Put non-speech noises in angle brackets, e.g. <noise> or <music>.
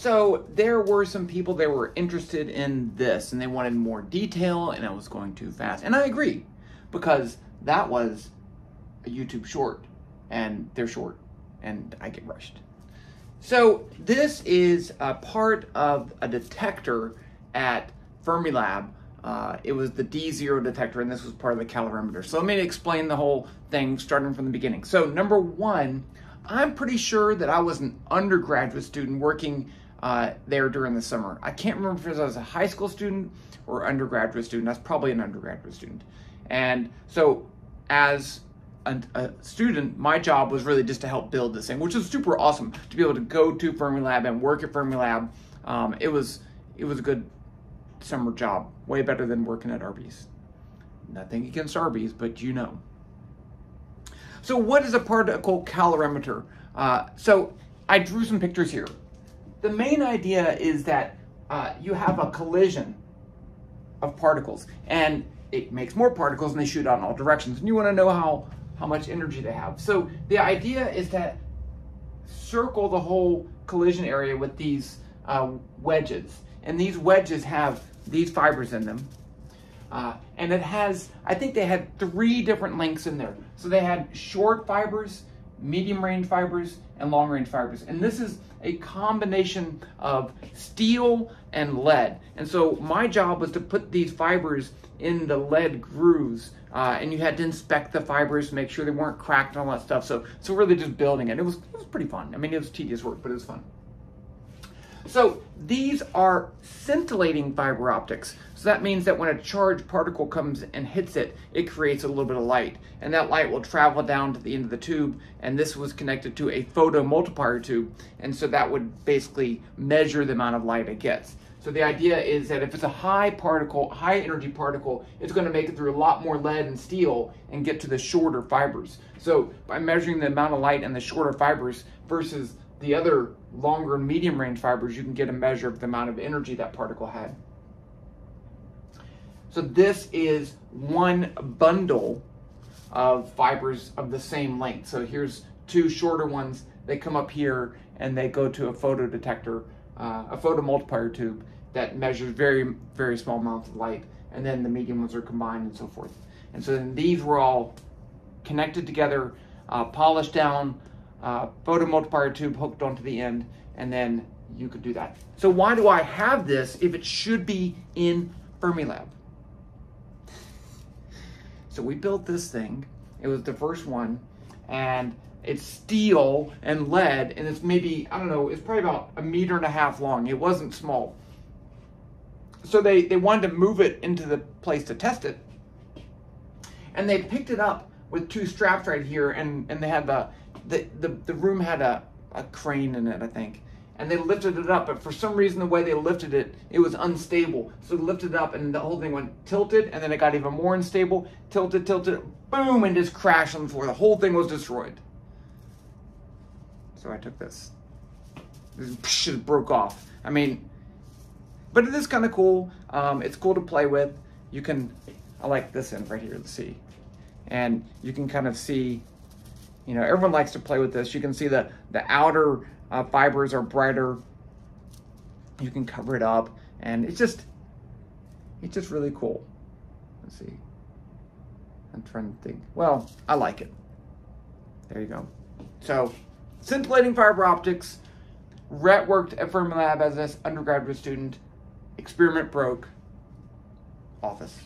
So there were some people that were interested in this and they wanted more detail and I was going too fast. And I agree because that was a YouTube short and they're short and I get rushed. So this is a part of a detector at Fermilab. Uh, it was the D0 detector and this was part of the calorimeter. So let me explain the whole thing starting from the beginning. So number one, I'm pretty sure that I was an undergraduate student working uh, there during the summer. I can't remember if I was a high school student or undergraduate student. That's probably an undergraduate student. And so as a, a, student, my job was really just to help build this thing, which was super awesome to be able to go to Fermilab and work at Fermilab. Um, it was it was a good summer job, way better than working at Arby's. Nothing against Arby's, but you know. So what is a particle calorimeter? Uh, so I drew some pictures here. The main idea is that uh, you have a collision of particles and it makes more particles and they shoot out in all directions. And you want to know how, how much energy they have. So the idea is that circle the whole collision area with these uh, wedges. And these wedges have these fibers in them. Uh, and it has, I think they had three different lengths in there. So they had short fibers, medium range fibers, and long range fibers. And this is a combination of steel and lead. And so my job was to put these fibers in the lead grooves. Uh, and you had to inspect the fibers, make sure they weren't cracked and all that stuff. So, so really just building it. It was, it was pretty fun. I mean, it was tedious work, but it was fun. So these are scintillating fiber optics. So that means that when a charged particle comes and hits it, it creates a little bit of light. And that light will travel down to the end of the tube. And this was connected to a photomultiplier tube. And so that would basically measure the amount of light it gets. So the idea is that if it's a high particle, high energy particle, it's going to make it through a lot more lead and steel and get to the shorter fibers. So by measuring the amount of light in the shorter fibers versus the other longer and medium range fibers, you can get a measure of the amount of energy that particle had. So this is one bundle of fibers of the same length. So here's two shorter ones. They come up here and they go to a photodetector, uh, a photomultiplier tube that measures very, very small amounts of light. And then the medium ones are combined and so forth. And so then these were all connected together, uh, polished down, uh, photomultiplier tube hooked onto the end, and then you could do that. So why do I have this if it should be in Fermilab? <laughs> So we built this thing. It was the first one, and it's steel and lead, and it's maybe, I don't know, it's probably about a meter and a half long. It wasn't small. So they, they wanted to move it into the place to test it. And they picked it up with two straps right here, and, and they had the, the, the, the room had a, a crane in it, I think. And they lifted it up, but for some reason, the way they lifted it, it was unstable. So they lifted it up, and the whole thing went tilted, and then it got even more unstable, tilted, tilted, boom, and just crashed on the floor. The whole thing was destroyed. So I took this. This broke off. I mean, but it is kind of cool. Um, it's cool to play with. You can, I like this end right here, let's see. And you can kind of see you know, everyone likes to play with this. You can see the, the outer uh, fibers are brighter. You can cover it up and it's just, it's just really cool. Let's see. I'm trying to think. Well, I like it. There you go. So, scintillating fiber optics. Rhett worked at Fermilab as an undergraduate student. Experiment broke. Office.